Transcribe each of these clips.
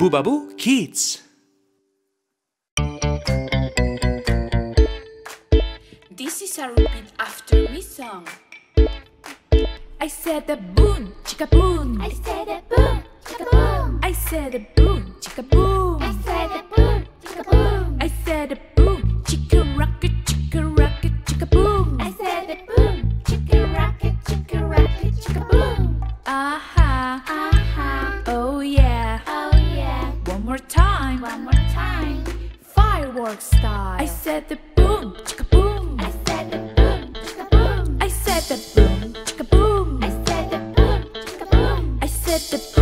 Boo Ba Bu Kids. This is a repeat after me song. I said a boom, chicka boom. I said a boom, chicka boom. I said a boom, chicka boom. the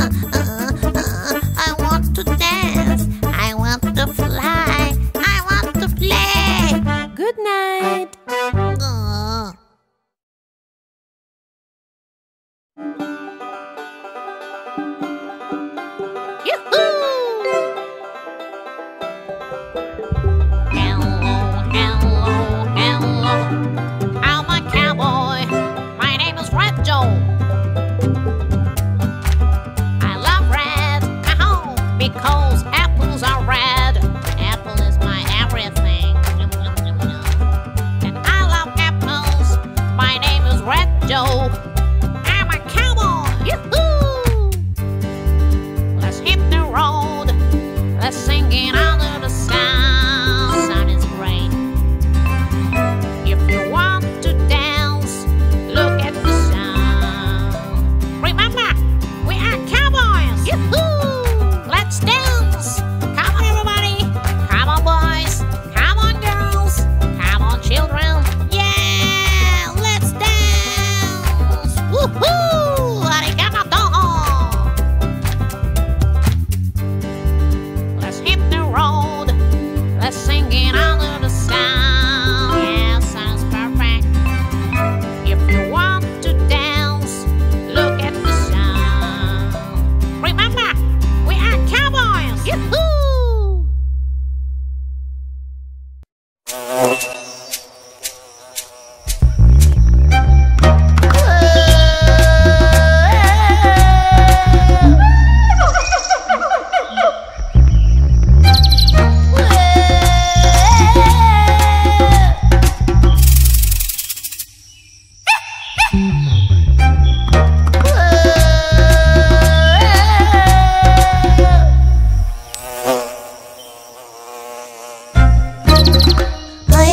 uh, uh.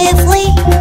seriously?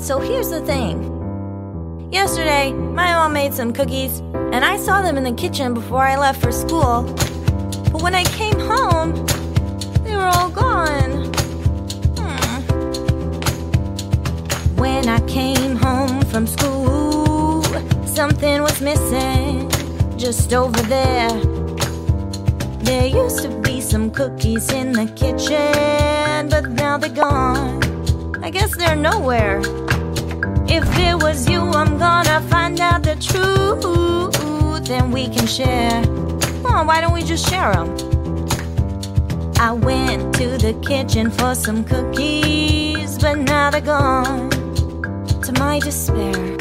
So here's the thing. Yesterday, my mom made some cookies, and I saw them in the kitchen before I left for school. But when I came home, they were all gone. Hmm. When I came home from school, something was missing just over there. There used to be some cookies in the kitchen, but now they're gone. I guess they're nowhere. If it was you, I'm gonna find out the truth, then we can share. Oh, why don't we just share them? I went to the kitchen for some cookies, but now they're gone. To my despair,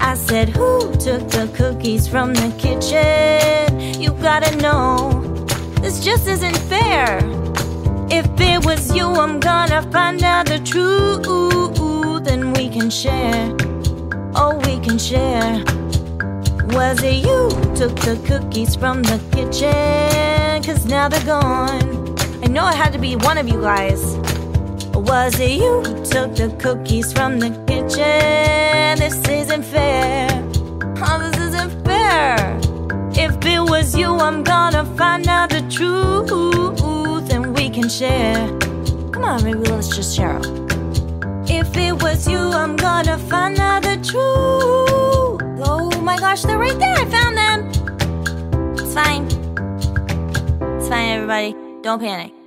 I said, Who took the cookies from the kitchen? You gotta know, this just isn't fair. If it was you, I'm gonna find out the truth, then we can share. Oh, we can share. Was it you who took the cookies from the kitchen? Cause now they're gone. I know it had to be one of you guys. Was it you who took the cookies from the kitchen? This isn't fair. Oh, this isn't fair. If it was you, I'm gonna find out the truth and we can share. Come on, maybe let's just share. If it was you, I'm gonna find out the truth. Oh my gosh, they're right there. I found them. It's fine. It's fine, everybody. Don't panic.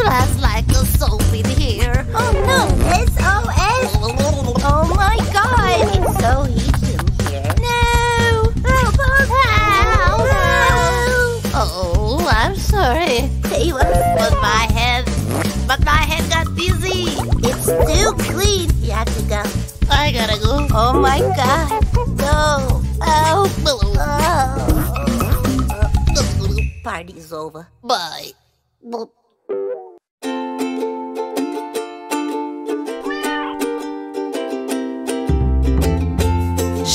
Smells like a soap in here. Oh no! SOS! Oh my god! It's so heated in here. No! Help us! Help! Oh, I'm sorry. Save us! But my head, but my head got dizzy. It's too clean! You have to go. I gotta go. Oh my god! No! Oh! oh. Party's over. Bye. Shake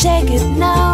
it now,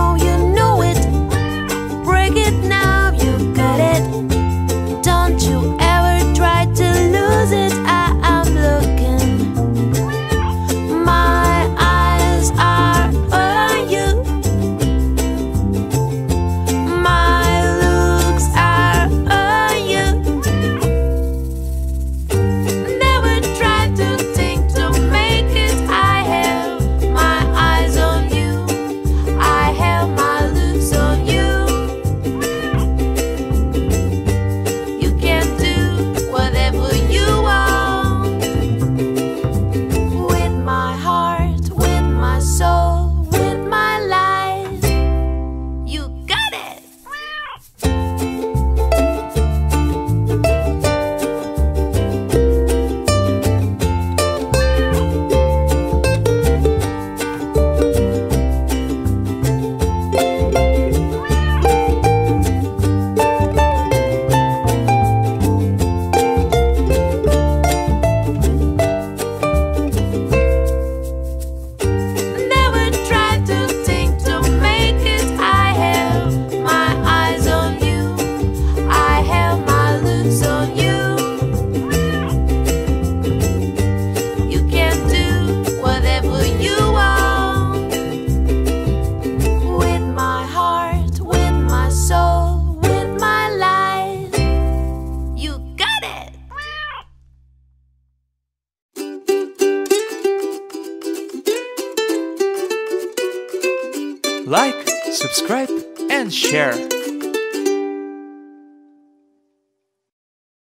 share.